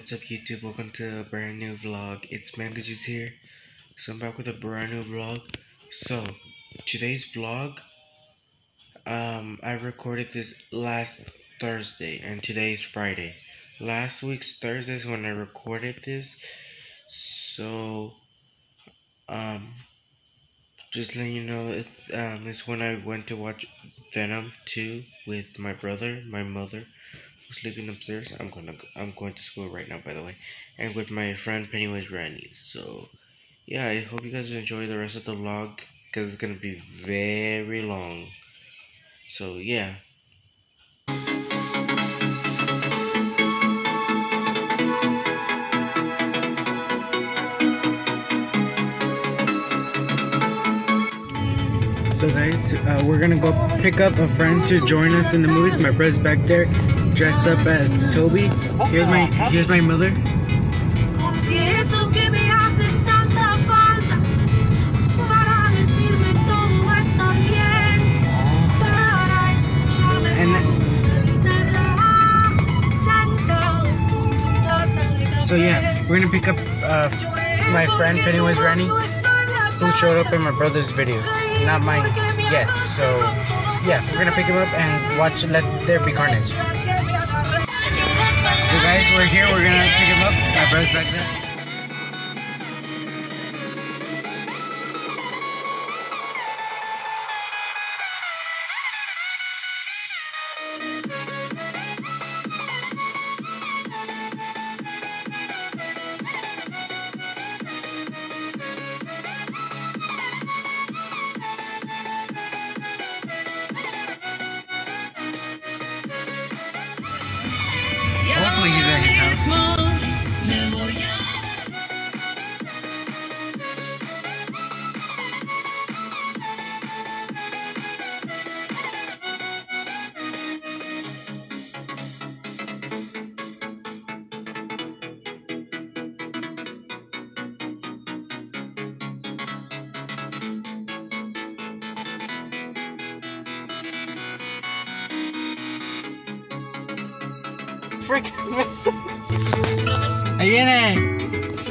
what's up YouTube? Welcome to a brand new vlog. It's Mango Juice here. So I'm back with a brand new vlog. So, today's vlog, um, I recorded this last Thursday and today's Friday. Last week's Thursday is when I recorded this. So, um, just letting you know, um, it's when I went to watch Venom 2 with my brother, my mother, sleeping upstairs. I'm gonna I'm going to school right now, by the way, and with my friend Pennywise Randy. So, yeah, I hope you guys enjoy the rest of the vlog because it's gonna be very long. So yeah. So guys, uh, we're gonna go pick up a friend to join us in the movies. My brother's back there, dressed up as Tobi. Here's my here's my mother. Confieso que me haces tanta falta para decirme todo va a estar bien, para escucharme And con tu guitarra sentado con tu taza de café. So yeah, we're gonna pick up uh, my friend Pennywise Randy, who showed up in my brother's videos, not mine yet. So yeah, we're gonna pick him up and watch Let There Be Carnage. Guys, we're here. We're gonna pick him up. My brother's back there. Frick, Ahí viene.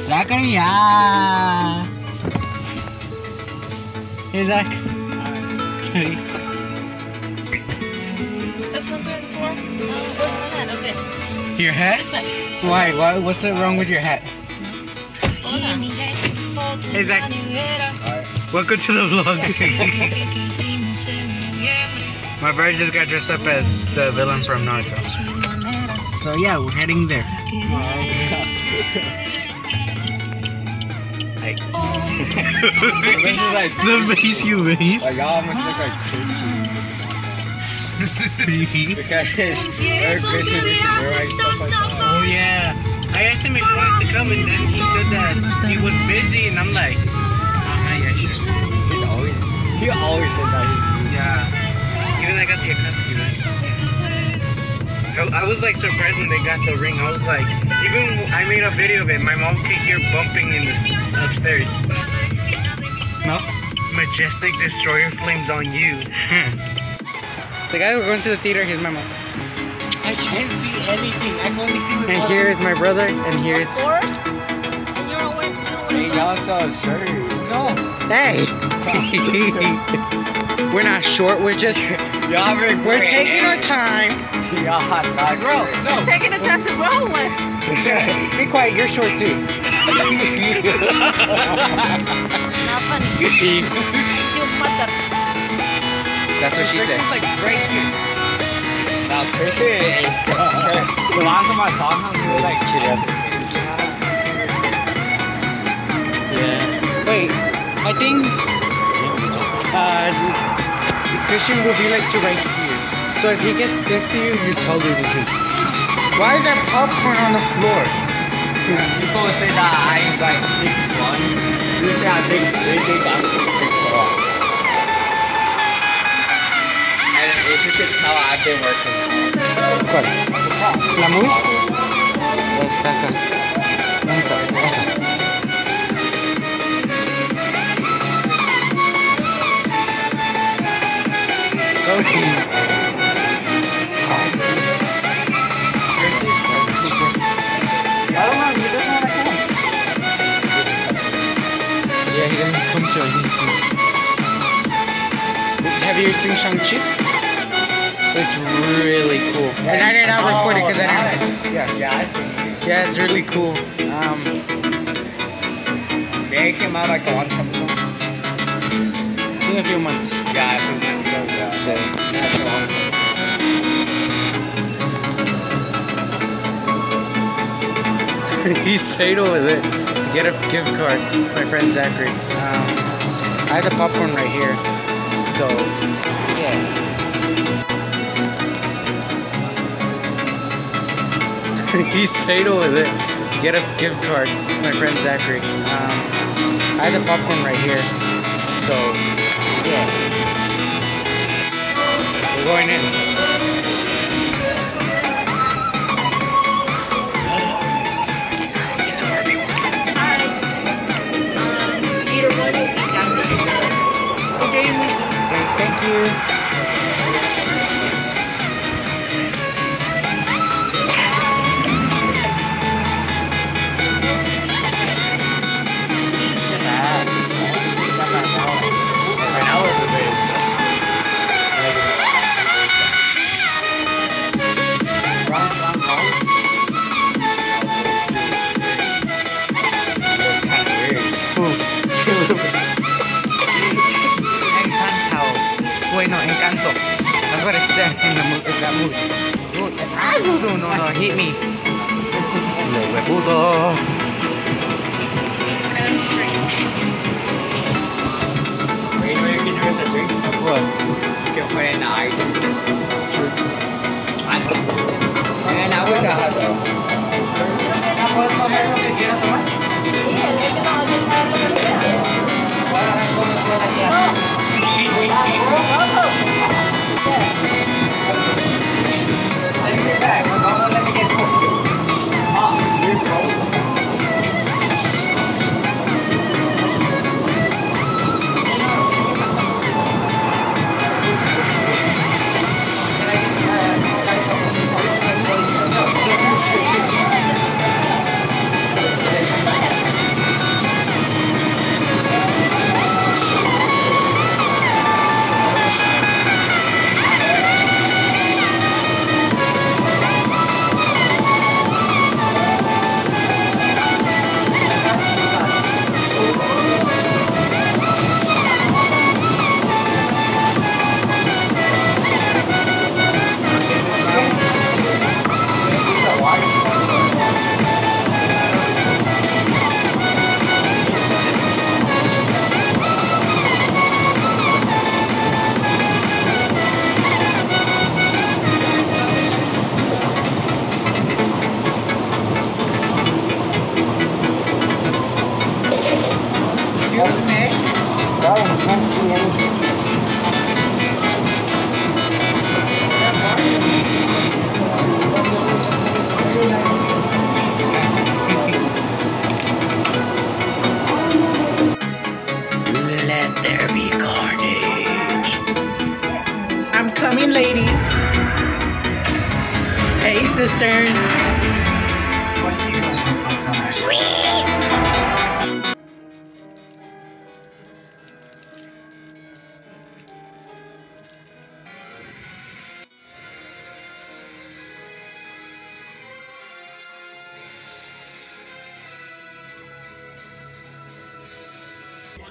Sácalo ya. Hey Zach. Have something on the floor? No, um, where's my hat? Okay. Your hat? Why? Why? What's wrong with your hat? Hey Zach. Welcome to the vlog. My brother just got dressed up as the villain from Naruto. So yeah, we're heading there. Hey. This like, the face you made. like y'all must look like Christian because very Christian is wearing stuff like that. oh yeah. I asked him if he wanted to come and then he said that he was busy and I'm like, uh-huh, yeah, sure. He's always he always says that. Yeah. Even I got the Akatsuki list. I, I was like surprised when they got the ring. I was like, even I made a video of it. My mom could hear bumping in the upstairs. No. Majestic Destroyer Flames on you. the guy we're going to the theater. Here's my mom. I can't see anything. I can only see the. And here is my brother. And here's. Force? And you don't wear, you don't Hey, y'all saw a shirt. No. Hey. we're not short. We're just. Y'all been We're taking our time. Y'all hot dog. Bro, You're taking the time to roll one. Be quiet. You're short too. Not funny. you mother. That's what she said. like right here. Now Christian is the last time I saw him, he was like Yeah. Wait, I think uh, Christian will be like to right here. So if he gets next to you, you tell him to. Why is there popcorn on the floor? People say that I'm like six one. They say I think they think I'm six feet tall. And if you could tell, I've been working. ¿Cuál? ¿La movie? Está acá. Yeah, he doesn't come to. Have you seen Shang-Chi? It's really cool. Yeah. And I did not record it because I didn't. Yeah, yeah, I see. Yeah, it's really cool. Um, they came out like a long time ago. In a few months. Yeah, I think that's good. Yeah. So that's all. He's over there to get a gift card. My friend Zachary. Um, I had the popcorn right here. So yeah. He's over there to get a gift card. My friend Zachary. Um, I had the popcorn right here. So yeah. Going in. Thank you. Wait, no, Encanto. That's what it said in the movie. That movie. Oh, ah, no, no, no, no, hit me. Lo what you can? You put it in the ice. I- Man, I wish I had that. Let me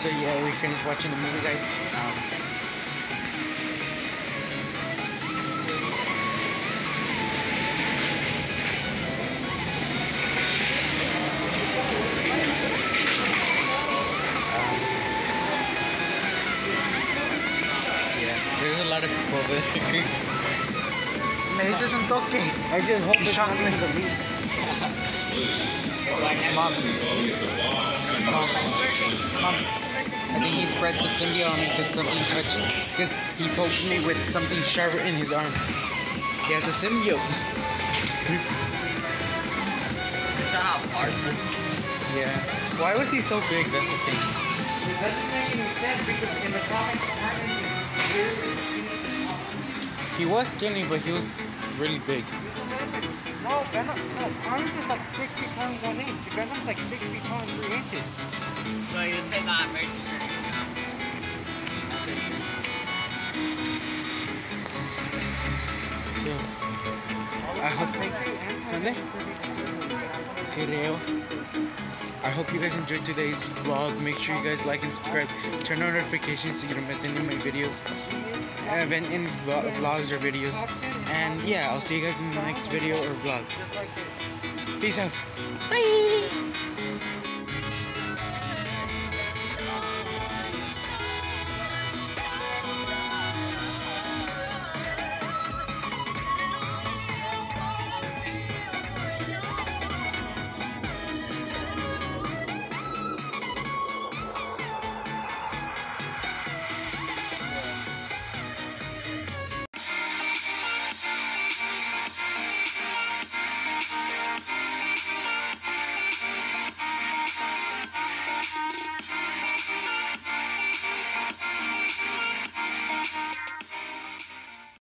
So yeah, we finished watching the movie, guys. Um, yeah, there's a lot of people there. Me dices un toque. I just hope it's not me. Mom. Mom. Mom. I think he spread the symbiote on me because something touched. Because he poked me with something sharp in his arm. He has the symbiote. Is that how powerful? Yeah. Why was he so big? That's the thing. It doesn't make any sense because in the comics, Batman is very He was skinny, but he was really big. No, Venom, no, Orange is like 6 feet tall and 1 inch. Venom's like 6 feet tall and 3 inches. So you say that mercy So, I hope. ¿Mande? Creo. I hope you guys enjoyed today's vlog. Make sure you guys like and subscribe. Turn on notifications so you don't miss any of my videos. Even in vlo- vlogs or videos. And yeah, I'll see you guys in the next video or vlog. Peace out. Bye.